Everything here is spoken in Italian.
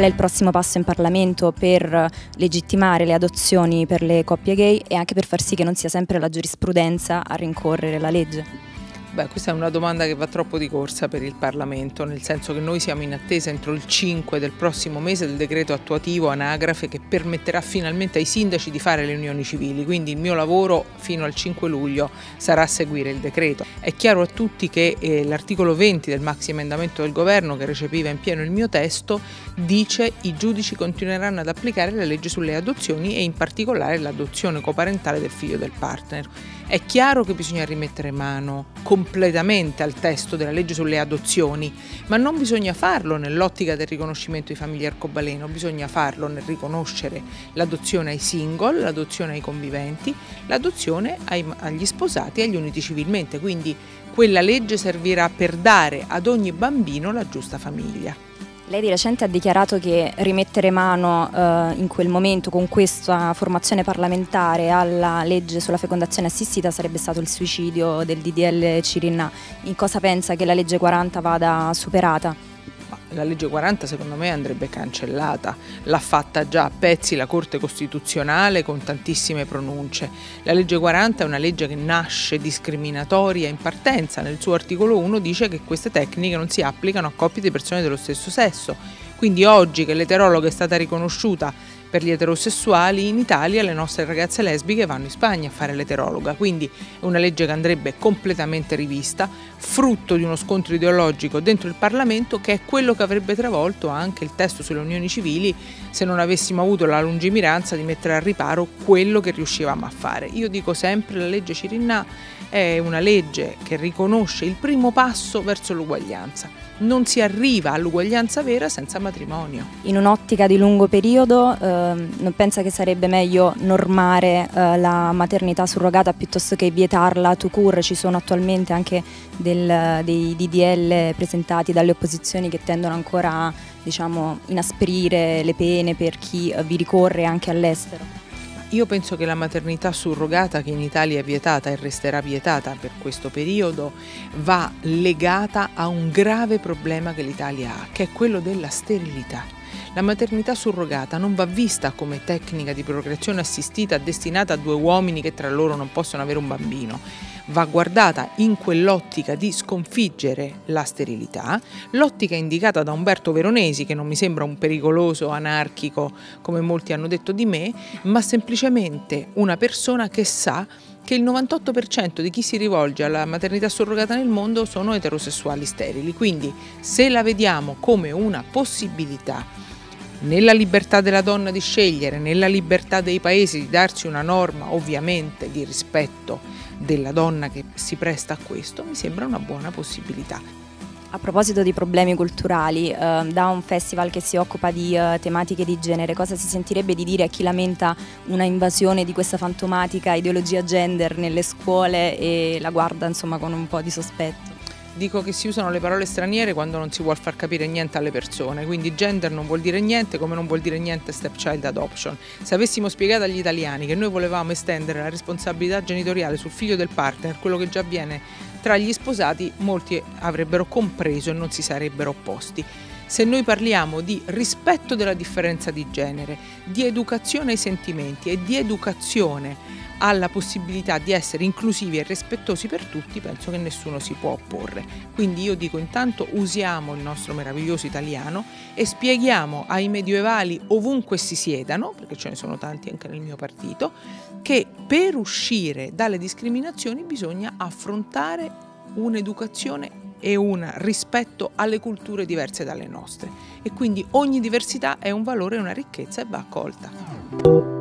Qual è il prossimo passo in Parlamento per legittimare le adozioni per le coppie gay e anche per far sì che non sia sempre la giurisprudenza a rincorrere la legge? Beh, questa è una domanda che va troppo di corsa per il Parlamento, nel senso che noi siamo in attesa entro il 5 del prossimo mese del decreto attuativo anagrafe che permetterà finalmente ai sindaci di fare le unioni civili, quindi il mio lavoro fino al 5 luglio sarà seguire il decreto. È chiaro a tutti che eh, l'articolo 20 del maxi emendamento del governo che recepiva in pieno il mio testo dice i giudici continueranno ad applicare la legge sulle adozioni e in particolare l'adozione coparentale del figlio del partner. È chiaro che bisogna rimettere mano completamente al testo della legge sulle adozioni, ma non bisogna farlo nell'ottica del riconoscimento di famiglia arcobaleno, bisogna farlo nel riconoscere l'adozione ai single, l'adozione ai conviventi, l'adozione agli sposati e agli uniti civilmente, quindi quella legge servirà per dare ad ogni bambino la giusta famiglia. Lei di recente ha dichiarato che rimettere mano eh, in quel momento con questa formazione parlamentare alla legge sulla fecondazione assistita sarebbe stato il suicidio del DDL Cirinna. In cosa pensa che la legge 40 vada superata? La legge 40 secondo me andrebbe cancellata, l'ha fatta già a pezzi la Corte Costituzionale con tantissime pronunce. La legge 40 è una legge che nasce discriminatoria in partenza, nel suo articolo 1 dice che queste tecniche non si applicano a coppie di persone dello stesso sesso. Quindi oggi che l'eterologa è stata riconosciuta per gli eterosessuali in Italia le nostre ragazze lesbiche vanno in Spagna a fare l'eterologa, quindi è una legge che andrebbe completamente rivista, frutto di uno scontro ideologico dentro il Parlamento che è quello che avrebbe travolto anche il testo sulle unioni civili se non avessimo avuto la lungimiranza di mettere a riparo quello che riuscivamo a fare. Io dico sempre la legge Cirinna è una legge che riconosce il primo passo verso l'uguaglianza non si arriva all'uguaglianza vera senza matrimonio. In un'ottica di lungo periodo eh, non pensa che sarebbe meglio normare eh, la maternità surrogata piuttosto che vietarla to cure? Ci sono attualmente anche del, dei DDL presentati dalle opposizioni che tendono ancora a diciamo, inasprire le pene per chi vi ricorre anche all'estero. Io penso che la maternità surrogata, che in Italia è vietata e resterà vietata per questo periodo, va legata a un grave problema che l'Italia ha, che è quello della sterilità. La maternità surrogata non va vista come tecnica di procreazione assistita destinata a due uomini che tra loro non possono avere un bambino va guardata in quell'ottica di sconfiggere la sterilità, l'ottica indicata da Umberto Veronesi, che non mi sembra un pericoloso anarchico come molti hanno detto di me, ma semplicemente una persona che sa che il 98% di chi si rivolge alla maternità surrogata nel mondo sono eterosessuali sterili. Quindi se la vediamo come una possibilità nella libertà della donna di scegliere, nella libertà dei paesi di darsi una norma ovviamente di rispetto della donna che si presta a questo, mi sembra una buona possibilità. A proposito di problemi culturali, eh, da un festival che si occupa di eh, tematiche di genere, cosa si sentirebbe di dire a chi lamenta una invasione di questa fantomatica ideologia gender nelle scuole e la guarda insomma con un po' di sospetto? Dico che si usano le parole straniere quando non si vuole far capire niente alle persone, quindi gender non vuol dire niente come non vuol dire niente stepchild adoption. Se avessimo spiegato agli italiani che noi volevamo estendere la responsabilità genitoriale sul figlio del partner, quello che già avviene tra gli sposati, molti avrebbero compreso e non si sarebbero opposti se noi parliamo di rispetto della differenza di genere, di educazione ai sentimenti e di educazione alla possibilità di essere inclusivi e rispettosi per tutti, penso che nessuno si può opporre. Quindi io dico intanto usiamo il nostro meraviglioso italiano e spieghiamo ai medievali ovunque si siedano, perché ce ne sono tanti anche nel mio partito, che per uscire dalle discriminazioni bisogna affrontare un'educazione e un rispetto alle culture diverse dalle nostre e quindi ogni diversità è un valore e una ricchezza e va accolta.